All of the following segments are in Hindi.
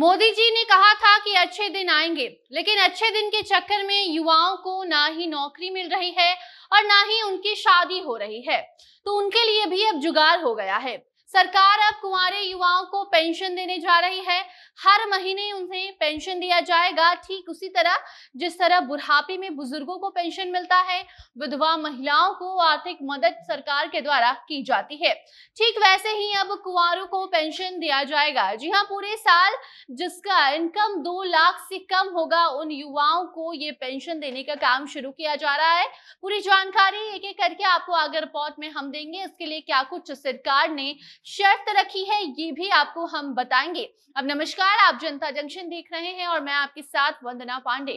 मोदी जी ने कहा था कि अच्छे दिन आएँगे, लेकिन अच्छे दिन के चक्कर में युवाओं को ना ही नौकरी मिल रही है और ना ही उनकी शादी हो रही है। तो उनके लिए भी अब जुगाड़ हो गया है। सरकार अब कुंवारे युवाओं को पेंशन देने जा रही है। हर महीने उन्हें पेंशन दिया जाएगा। ठीक उसी तरह, जिस तरह बुढ़ापे में बुज़ुर्गों को पेंशन मिलता है, विधवा महिलाओं को आर्थिक मदद सरकार के द्वारा की जाती है। ठीक वैसे ही अब कुंवारों को पेंशन दिया जाएगा। जी हाँ पूरे साल जिसका इनकम दो लाख से कम होगा, उन युवाओं को ये पेंशन देने का काम शुरू किया जा रहा है। पूरी जानकारी एक एक करके आपको आगे रिपोर्ट में हम देंगे। इसके लिए क्या कुछ सरकार ने शर्त रखी है, ये भी आपको हम बताएँगे। अब नमस्कार, आप जनता जंक्शन देख रहे हैं और मैं आपके साथ वंदना पांडे।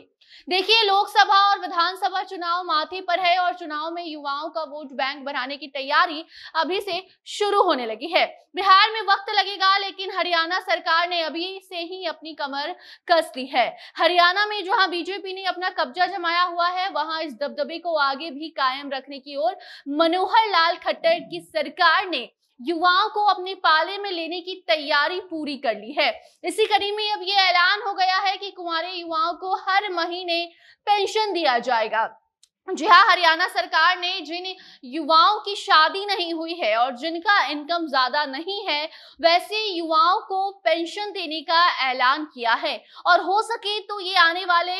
देखिए, लोकसभा और विधानसभा चुनाव माथे पर है और चुनाव में युवाओं का वोट बैंक बनाने की तैयारी अभी से शुरू होने लगी है। बिहार में वक्त लगेगा, लेकिन हरियाणा सरकार ने अभी से ही अपनी कमर कस ली है। हरियाणा में जहाँ बीजेपी ने अपना कब्जा जमाया हुआ है, वहाँ इस दबदबे को आगे भी कायम रखने की ओर मनोहर लाल खट्टर की सरकार ने युवाओं को अपने पाले में लेने की तैयारी पूरी कर ली है। इसी कड़ी में अब ये ऐलान हो गया है कि कुंवारे युवाओं को हर महीने पेंशन दिया जाएगा। जी हाँ हरियाणा सरकार ने जिन युवाओं की शादी नहीं हुई है और जिनका इनकम ज़्यादा नहीं है, वैसे युवाओं को पेंशन देने का ऐलान किया है। और हो सके तो ये आने वाले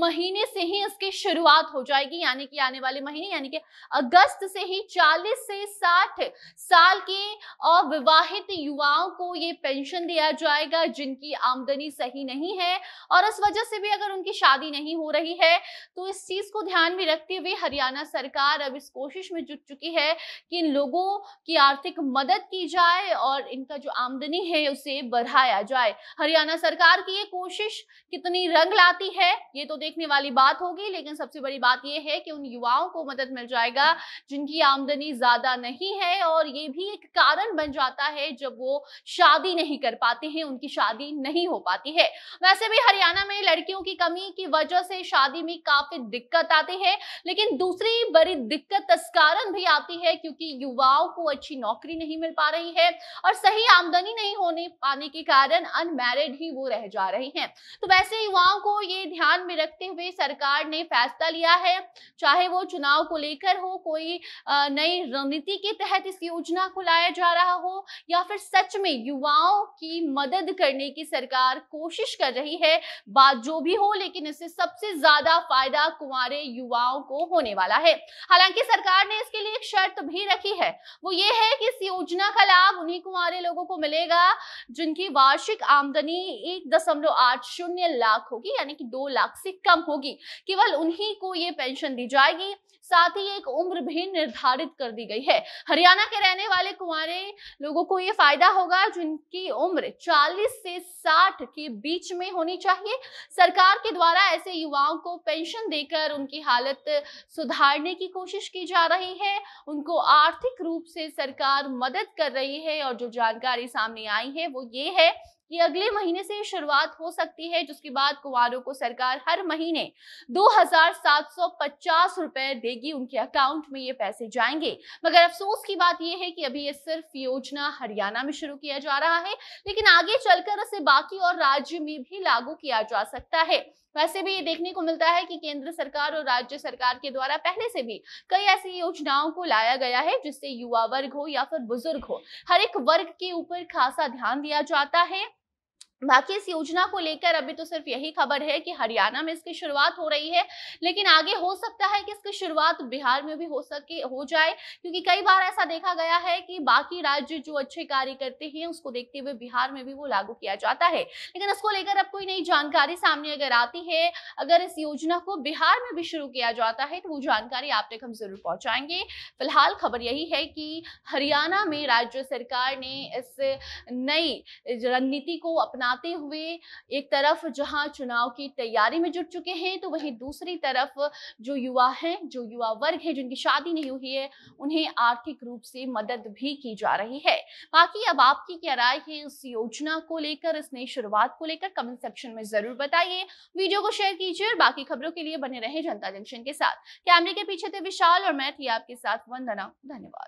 महीने से ही इसकी शुरुआत हो जाएगी, यानी कि आने वाले महीने, यानी कि अगस्त से ही 40 से 60 साल के अविवाहित युवाओं को ये पेंशन दिया जाएगा, जिनकी आमदनी सही नहीं है। और इस वजह से भी अगर उनकी शादी नहीं हो रही है तो इस चीज़ को ध्यान में रख रखते हुए हरियाणा सरकार अब इस कोशिश में जुट चुकी है कि इन लोगों की आर्थिक मदद की जाए और इनका जो आमदनी है उसे बढ़ाया जाए। हरियाणा सरकार की ये कोशिश कितनी रंग लाती है, ये तो देखने वाली बात होगी, लेकिन सबसे बड़ी बात यह है कि उन युवाओं को मदद मिल जाएगा, जिनकी आमदनी ज़्यादा नहीं है और ये भी एक कारण बन जाता है जब वो शादी नहीं कर पाते हैं, उनकी शादी नहीं हो पाती है। वैसे भी हरियाणा में लड़कियों की कमी की वजह से शादी में काफ़ी दिक्कत आती है लेकिन दूसरी बड़ी दिक्कत इस कारण भी आती है क्योंकि युवाओं को अच्छी नौकरी नहीं मिल पा रही है और सही आमदनी नहीं होने पाने के कारण अनमैरिड ही वो रह जा रहे हैं। तो वैसे युवाओं को ये ध्यान में रखते हुए सरकार ने फैसला लिया है, चाहे वो चुनाव को लेकर हो, कोई नई रणनीति के तहत इस योजना को लाया जा रहा हो या फिर सच में युवाओं की मदद करने की सरकार कोशिश कर रही है, बात जो भी हो, लेकिन इससे सबसे ज़्यादा फ़ायदा कुंवारे युवाओं को होने वाला है। हालाँकि सरकार ने इसके लिए एक शर्त भी रखी है। वो ये है कि इस योजना का लाभ उन्हीं कुमारे लोगों को मिलेगा जिनकी वार्षिक आमदनी एक दशमलव आठ शून्य लाख होगी, यानी कि दो लाख से कम होगी। केवल उन्हीं को ये पेंशन दी जाएगी। साथ ही एक उम्र भी निर्धारित कर दी गई है। हरियाणा के रहने वाले कुमारे लोगों को ये फ़ायदा होगा जिनकी उम्र 40 से 60 के बीच में होनी चाहिए। सरकार के द्वारा ऐसे युवाओं को पेंशन देकर उनकी हालत सुधारने की कोशिश की जा रही है। उनको आर्थिक रूप से सरकार मदद कर रही है और जो जानकारी सामने आई है वो ये है कि अगले महीने से शुरुआत हो सकती है, जिसके बाद कुंवारों को सरकार हर महीने दो हज़ार सात सौ पचास रुपए देगी, उनके अकाउंट में ये पैसे जाएँगे। मगर अफसोस की बात यह है कि अभी ये सिर्फ़ योजना हरियाणा में शुरू किया जा रहा है, लेकिन आगे चलकर इसे बाकी और राज्य में भी लागू किया जा सकता है। वैसे भी ये देखने को मिलता है कि केंद्र सरकार और राज्य सरकार के द्वारा पहले से भी कई ऐसी योजनाओं को लाया गया है, जिससे युवा वर्ग हो या फिर बुज़ुर्ग हो, हर एक वर्ग के ऊपर खासा ध्यान दिया जाता है। बाकी इस योजना को लेकर अभी तो सिर्फ़ यही खबर है कि हरियाणा में इसकी शुरुआत हो रही है, लेकिन आगे हो सकता है कि इसकी शुरुआत बिहार में भी हो सके, हो जाए, क्योंकि कई बार ऐसा देखा गया है कि बाकी राज्य जो अच्छे कार्य करते हैं, उसको देखते हुए बिहार में भी वो लागू किया जाता है। लेकिन इसको लेकर अब कोई नई जानकारी सामने अगर आती है, अगर इस योजना को बिहार में भी शुरू किया जाता है तो वो जानकारी आप तक हम ज़रूर पहुंचाएँगे। फ़िलहाल खबर यही है कि हरियाणा में राज्य सरकार ने इस नई रणनीति को अपना अपनाते हुए एक तरफ़ जहाँ चुनाव की तैयारी में जुट चुके हैं तो वहीं दूसरी तरफ़ जो युवा हैं, जो युवा वर्ग है, जिनकी शादी नहीं हुई है, उन्हें आर्थिक रूप से मदद भी की जा रही है। बाकी अब आपकी क्या राय है इस योजना को लेकर, इस नई शुरुआत को लेकर, कमेंट सेक्शन में ज़रूर बताइए। वीडियो को शेयर कीजिए और बाकी खबरों के लिए बने रहे जनता जंक्शन के साथ। कैमरे के पीछे थे विशाल और मैं थी आपके साथ वंदना। धन्यवाद।